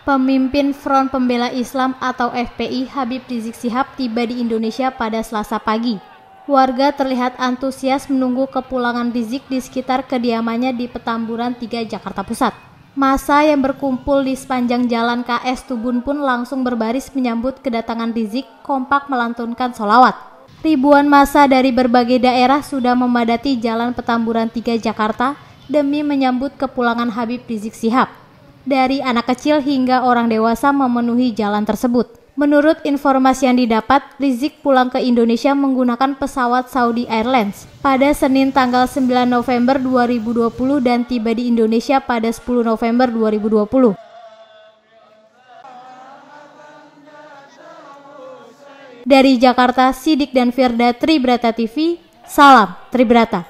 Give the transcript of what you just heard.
Pemimpin Front Pembela Islam atau FPI Habib Rizik Sihab tiba di Indonesia pada Selasa pagi. Warga terlihat antusias menunggu kepulangan Rizik di sekitar kediamannya di Petamburan 3 Jakarta Pusat. Masa yang berkumpul di sepanjang jalan KS Tubun pun langsung berbaris menyambut kedatangan Rizik kompak melantunkan solawat. Ribuan masa dari berbagai daerah sudah memadati jalan Petamburan 3 Jakarta demi menyambut kepulangan Habib Rizik Sihab dari anak kecil hingga orang dewasa memenuhi jalan tersebut. Menurut informasi yang didapat, Rizik pulang ke Indonesia menggunakan pesawat Saudi Airlines pada Senin tanggal 9 November 2020 dan tiba di Indonesia pada 10 November 2020. Dari Jakarta, Sidik dan Firda Tribrata TV, salam Tribrata.